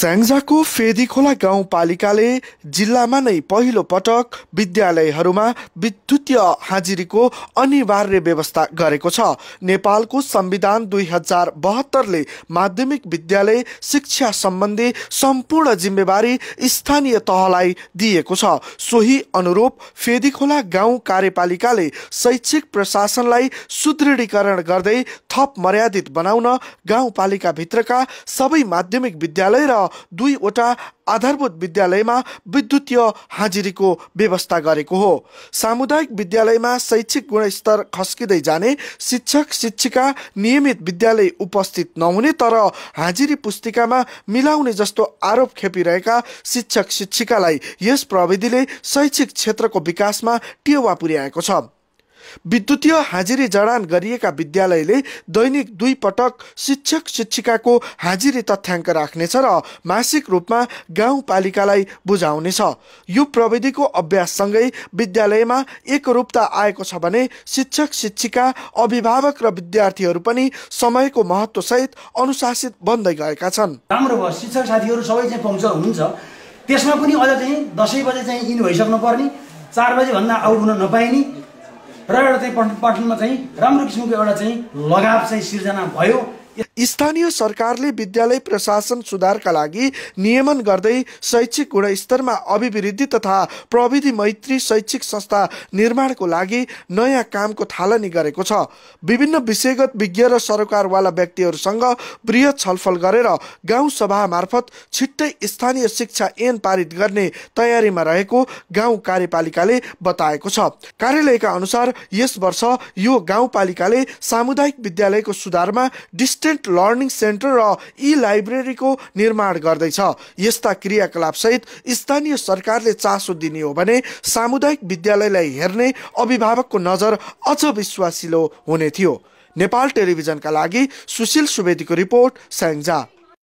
स्याङ्जाको फेदी गाउँपालिकाले जिल्लामा नै पहिलो पटक विद्यालयहरूमा विद्युतीय हाजिरीको अनिवार्य व्यवस्था गरेको छ। नेपालको संविधान दुई हजार बहत्तरले माध्यमिक विद्यालय शिक्षा सम्बन्धी सम्पूर्ण जिम्मेवारी स्थानीय तहलाई दिएको छ। सोही अनुरूप फेदीखोला गाउँ कार्यपालिकाले शैक्षिक प्रशासनलाई सुदृढीकरण गर्दै थप मर्यादित बनाउन गाउँपालिकाभित्रका सबै माध्यमिक विद्यालय र दुईवटा आधारभूत विद्यालयमा विद्युतीय हाजिरीको व्यवस्था गरेको हो। सामुदायिक विद्यालयमा शैक्षिक गुणस्तर खस्किँदै जाने शिक्षक शिक्षिका नियमित विद्यालय उपस्थित नहुने तर हाजिरी पुस्तिकामा मिलाउने जस्तो आरोप खेपिरहेका शिक्षक शिक्षिकालाई यस प्रविधिले शैक्षिक क्षेत्रको विकासमा टेवा पुर्याएको छ। विद्युतीय हाजिरी जडान गरिएका विद्यालयले दैनिक दुई पटक शिक्षक शिक्षिकाको हाजिरी तथ्याङ्क राख्नेछ र मासिक रूपमा गाउँपालिकालाई बुझाउनेछ। यो प्रविधिको अभ्याससँगै विद्यालयमा एकरूपता आएको छ भने शिक्षक शिक्षिका अभिभावक र विद्यार्थीहरू पनि समयको महत्त्वसहित अनुशासित बन्दै गएका छन्। राम्रो भयो। शिक्षक साथीहरू सबै चाहिँ पङ्क्चर हुनुहुन्छ। त्यसमा पनि अझ चाहिँ दसैँ बजे चाहिँ इन भइसक्नु पर्ने चार बजीभन्दा आउट हुन नपाइने। र एउटा चाहिँ पठनमा चाहिँ राम्रो किसिमको एउटा चाहिँ लगाव चाहिँ सिर्जना भयो। स्थानीय सरकारले विद्यालय प्रशासन सुधारका लागि नियमन गर्दै शैक्षिक गुणस्तरमा अभिवृद्धि तथा प्रविधि मैत्री शैक्षिक संस्था निर्माणको लागि नयाँ कामको थालनी गरेको छ। विभिन्न विषयगत विज्ञ र सरोकारवाला व्यक्तिहरूसँग वृहत छलफल गरेर गाउँ सभा मार्फत छिट्टै स्थानीय शिक्षा ऐन पारित गर्ने तयारीमा रहेको गाउँ कार्यपालिकाले बताएको छ। कार्यालयका अनुसार यस वर्ष यो गाउँपालिकाले सामुदायिक विद्यालयको सुधारमा डिस्टेन्स डिस्टेन्ट लर्निङ सेन्टर र ई लाइब्रेरीको निर्माण गर्दैछ। यस्ता क्रियाकलापसहित स्थानीय सरकारले चासो दिने हो भने सामुदायिक विद्यालयलाई हेर्ने अभिभावकको नजर अझ विश्वासिलो हुने थियो। नेपाल टेलिभिजनका लागि सुशील सुवेदीको रिपोर्ट स्याङ्जा।